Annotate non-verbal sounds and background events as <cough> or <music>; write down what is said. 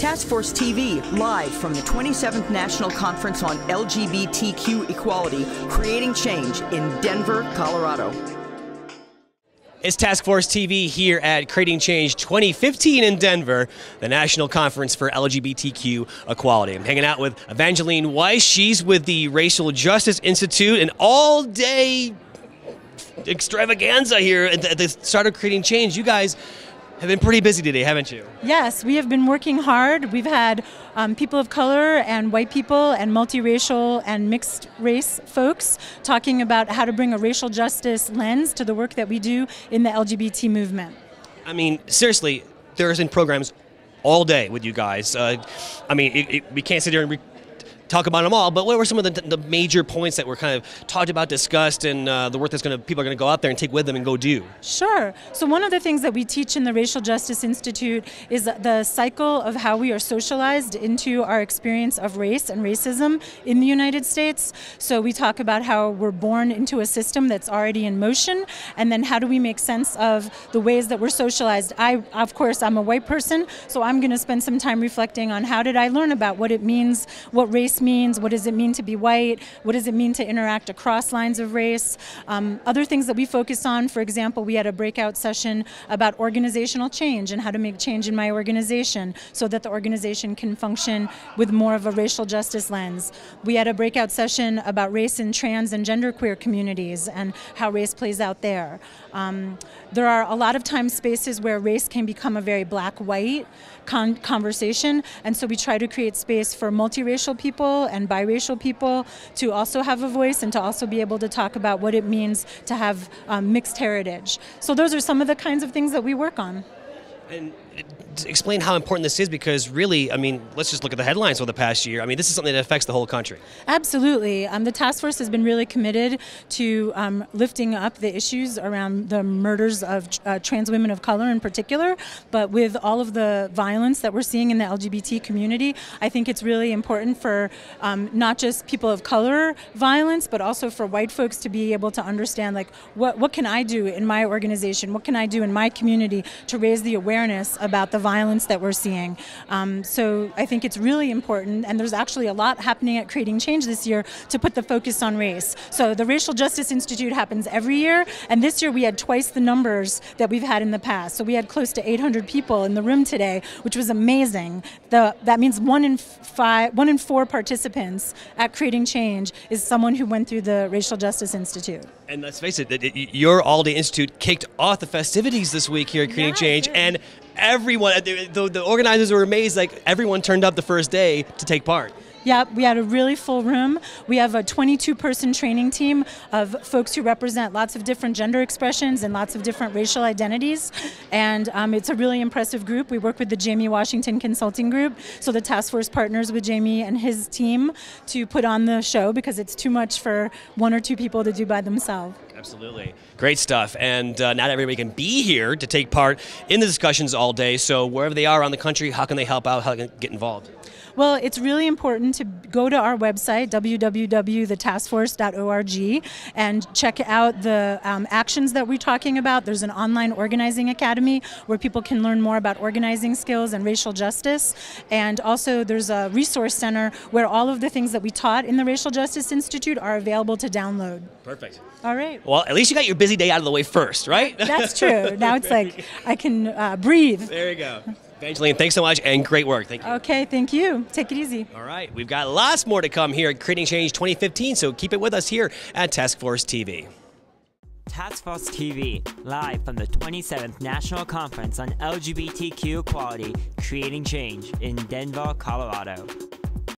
Task Force TV, live from the 27th National Conference on LGBTQ Equality, Creating Change in Denver, Colorado. It's Task Force TV here at Creating Change 2015 in Denver, the National Conference for LGBTQ Equality. I'm hanging out with Evangeline Weiss. She's with the Racial Justice Institute, an all day extravaganza here at the start of Creating Change. You guys have been pretty busy today, haven't you? Yes, we have been working hard. We've had um, people of color and white people and multiracial and mixed race folks talking about how to bring a racial justice lens to the work that we do in the LGBT movement. I mean, seriously, there's been programs all day with you guys. Uh, I mean, it, it, we can't sit here and talk about them all, but what were some of the, the major points that were kind of talked about, discussed, and uh, the work that's going to people are going to go out there and take with them and go do? Sure. So one of the things that we teach in the Racial Justice Institute is the cycle of how we are socialized into our experience of race and racism in the United States. So we talk about how we're born into a system that's already in motion, and then how do we make sense of the ways that we're socialized. I, of course, I'm a white person, so I'm going to spend some time reflecting on how did I learn about what it means, what race means, what does it mean to be white, what does it mean to interact across lines of race. Um, other things that we focus on, for example, we had a breakout session about organizational change and how to make change in my organization so that the organization can function with more of a racial justice lens. We had a breakout session about race in trans and genderqueer communities and how race plays out there. Um, there are a lot of times spaces where race can become a very black-white con conversation, and so we try to create space for multiracial people and biracial people to also have a voice and to also be able to talk about what it means to have um, mixed heritage. So those are some of the kinds of things that we work on. And explain how important this is because really, I mean, let's just look at the headlines over the past year. I mean, this is something that affects the whole country. Absolutely. Um, the task force has been really committed to um, lifting up the issues around the murders of uh, trans women of color in particular. But with all of the violence that we're seeing in the LGBT community, I think it's really important for um, not just people of color violence, but also for white folks to be able to understand, like, what, what can I do in my organization? What can I do in my community to raise the awareness about the violence that we're seeing. Um, so I think it's really important, and there's actually a lot happening at Creating Change this year to put the focus on race. So the Racial Justice Institute happens every year, and this year we had twice the numbers that we've had in the past. So we had close to 800 people in the room today, which was amazing. The, that means one in five, one in four participants at Creating Change is someone who went through the Racial Justice Institute. And let's face it, your All Day Institute kicked off the festivities this week here at Creating Change, and everyone, the, the, the organizers were amazed. Like everyone turned up the first day to take part. Yeah, we had a really full room. We have a 22 person training team of folks who represent lots of different gender expressions and lots of different racial identities. And um, it's a really impressive group. We work with the Jamie Washington Consulting Group. So the task force partners with Jamie and his team to put on the show because it's too much for one or two people to do by themselves. Absolutely. Great stuff. And uh, not everybody can be here to take part in the discussions all day. So wherever they are around the country, how can they help out? How can they get involved? Well, it's really important to go to our website, www.thetaskforce.org, and check out the um, actions that we're talking about. There's an online organizing academy where people can learn more about organizing skills and racial justice. And also, there's a resource center where all of the things that we taught in the Racial Justice Institute are available to download. Perfect. All right. Well, at least you got your busy day out of the way first, right? That's true. Now it's like <laughs> I can uh, breathe. There you go. Evangeline, thanks so much and great work. Thank you. Okay, thank you. Take it easy. All right, we've got lots more to come here at Creating Change 2015, so keep it with us here at Task Force TV. Task Force TV, live from the 27th National Conference on LGBTQ Equality, Creating Change in Denver, Colorado.